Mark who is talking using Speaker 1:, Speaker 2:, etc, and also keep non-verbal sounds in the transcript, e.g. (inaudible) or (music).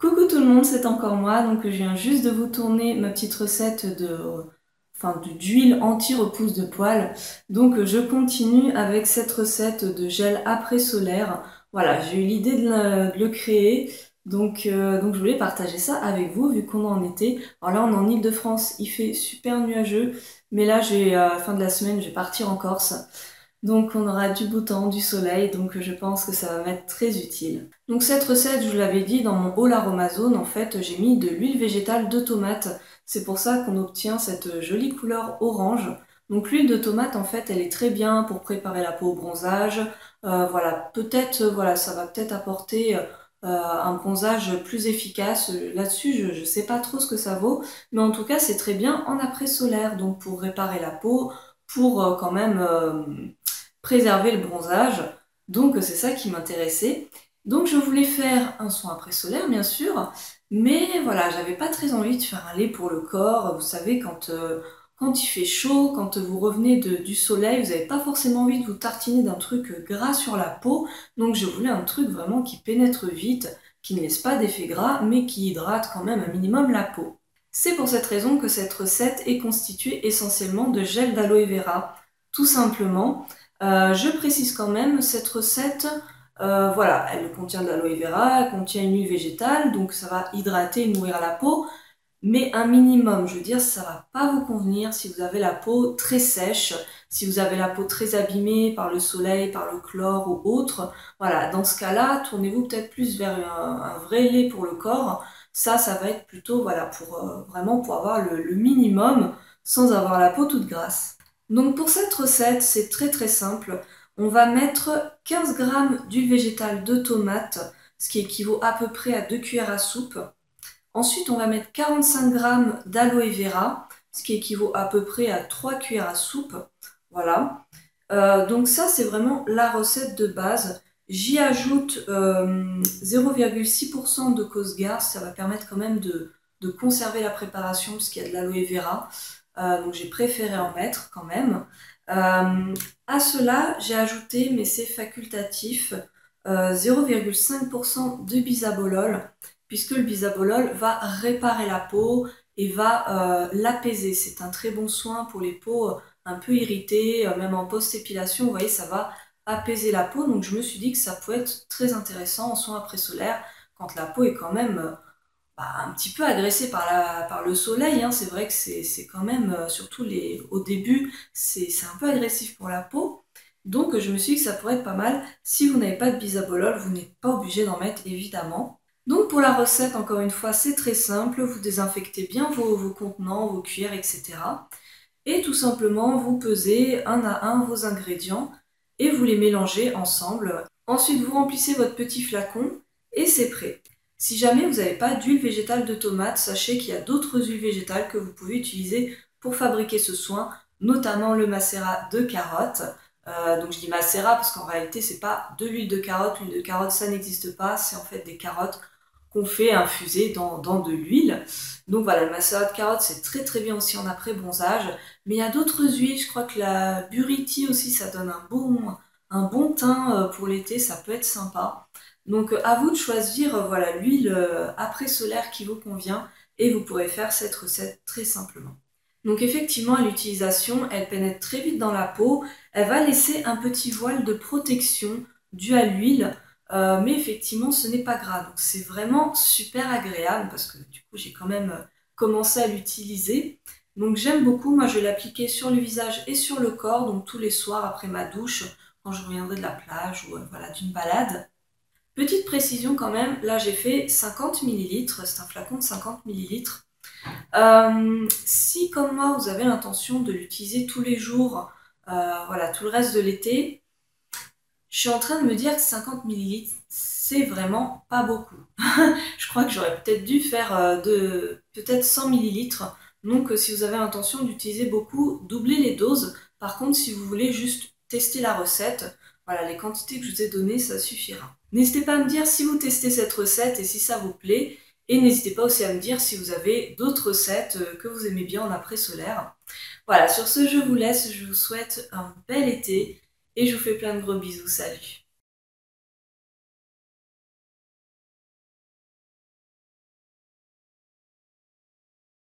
Speaker 1: Coucou tout le monde, c'est encore moi. Donc je viens juste de vous tourner ma petite recette de enfin d'huile anti-repousse de poils. Donc je continue avec cette recette de gel après solaire. Voilà, j'ai eu l'idée de, le créer. Donc, euh, donc je voulais partager ça avec vous vu qu'on est en été. Alors là on est en Ile-de-France, il fait super nuageux. Mais là j'ai euh, fin de la semaine je vais partir en Corse. Donc on aura du beau temps, du soleil, donc je pense que ça va m'être très utile. Donc cette recette, je vous l'avais dit, dans mon haul aromazone, en fait, j'ai mis de l'huile végétale de tomate. C'est pour ça qu'on obtient cette jolie couleur orange. Donc l'huile de tomate, en fait, elle est très bien pour préparer la peau au bronzage. Euh, voilà, peut-être, voilà, ça va peut-être apporter euh, un bronzage plus efficace. Là-dessus, je ne sais pas trop ce que ça vaut, mais en tout cas, c'est très bien en après-solaire, donc pour réparer la peau, pour euh, quand même préserver le bronzage. Donc c'est ça qui m'intéressait. Donc je voulais faire un soin après solaire bien sûr, mais voilà, j'avais pas très envie de faire un lait pour le corps. Vous savez, quand, euh, quand il fait chaud, quand vous revenez du soleil, vous n'avez pas forcément envie de vous tartiner d'un truc gras sur la peau. Donc je voulais un truc vraiment qui pénètre vite, qui ne laisse pas d'effet gras, mais qui hydrate quand même un minimum la peau. C'est pour cette raison que cette recette est constituée essentiellement de gel d'aloe vera. Tout simplement, euh, je précise quand même, cette recette, euh, voilà, elle contient de l'aloe vera, elle contient une huile végétale, donc ça va hydrater et nourrir la peau, mais un minimum, je veux dire, ça va pas vous convenir si vous avez la peau très sèche, si vous avez la peau très abîmée par le soleil, par le chlore ou autre. Voilà, dans ce cas-là, tournez-vous peut-être plus vers un, vrai lait pour le corps. Ça, ça va être plutôt, voilà, pour euh, vraiment pour avoir le minimum sans avoir la peau toute grasse. Donc pour cette recette, c'est très très simple. On va mettre 15 g d'huile végétale de tomate, ce qui équivaut à peu près à 2 cuillères à soupe. Ensuite, on va mettre 45 g d'aloe vera, ce qui équivaut à peu près à 3 cuillères à soupe. Voilà. Euh, donc ça, c'est vraiment la recette de base. J'y ajoute 0,6% euh, de cosgar, ça va permettre quand même de, conserver la préparation puisqu'il y a de l'aloe vera. Euh, donc j'ai préféré en mettre quand même. Euh, à cela, j'ai ajouté, mais c'est facultatif, 0,5% euh, de bisabolol, puisque le bisabolol va réparer la peau et va l'apaiser. C'est un très bon soin pour les peaux un peu irritées, même en post-épilation, vous voyez, ça va apaiser la peau. Donc je me suis dit que ça pouvait être très intéressant en soin après solaire quand la peau est quand même bah, un petit peu agressé par, la, par le soleil. Hein. C'est vrai que c'est quand même, euh, surtout au début, c'est un peu agressif pour la peau. Donc je me suis dit que ça pourrait être pas mal. Si vous n'avez pas de bisabolol, vous n'êtes pas obligé d'en mettre évidemment. Donc pour la recette, encore une fois, c'est très simple. Vous désinfectez bien vos, vos, contenants, vos cuillères, etc. Et tout simplement, vous pesez un à un vos ingrédients et vous les mélangez ensemble. Ensuite, vous remplissez votre petit flacon et c'est prêt. Si jamais vous n'avez pas d'huile végétale de tomate, sachez qu'il y a d'autres huiles végétales que vous pouvez utiliser pour fabriquer ce soin, notamment le macérat de carotte. Euh, donc je dis macérat parce qu'en réalité c'est pas de l'huile de carotte, l'huile de carotte ça n'existe pas, c'est en fait des carottes qu'on fait infuser dans, de l'huile. Donc voilà, le macérat de carotte c'est très très bien aussi en après bronzage, mais il y a d'autres huiles, je crois que la buriti aussi ça donne un bon, un bon teint euh, pour l'été, ça peut être sympa. Donc à vous de choisir euh, voilà l'huile euh, après solaire qui vous convient et vous pourrez faire cette recette très simplement. Donc effectivement, l'utilisation, elle pénètre très vite dans la peau, elle va laisser un petit voile de protection dû à l'huile, euh, mais effectivement, ce n'est pas grave. C'est vraiment super agréable parce que du coup, j'ai quand même commencé à l'utiliser. Donc j'aime beaucoup, moi je vais l'appliquer sur le visage et sur le corps, donc tous les soirs après ma douche, quand je reviendrai de la plage ou voilà d'une balade. Petite précision quand même, là j'ai fait 50 ml, c'est un flacon de 50 ml. Euh, si comme moi vous avez l'intention de l'utiliser tous les jours, euh, voilà, tout le reste de l'été, je suis en train de me dire que 50 ml c'est vraiment pas beaucoup. (laughs) je crois que j'aurais peut-être dû faire euh, de peut-être 100 ml. Donc si vous avez l'intention d'utiliser beaucoup, doublez les doses. Par contre, si vous voulez juste tester la recette, voilà, les quantités que je vous ai données, ça suffira. N'hésitez pas à me dire si vous testez cette recette et si ça vous plaît. Et n'hésitez pas aussi à me dire si vous avez d'autres recettes euh, que vous aimez bien en après-solaire. Voilà, sur ce, je vous laisse. Je vous souhaite un bel été et je vous fais plein de gros bisous. Salut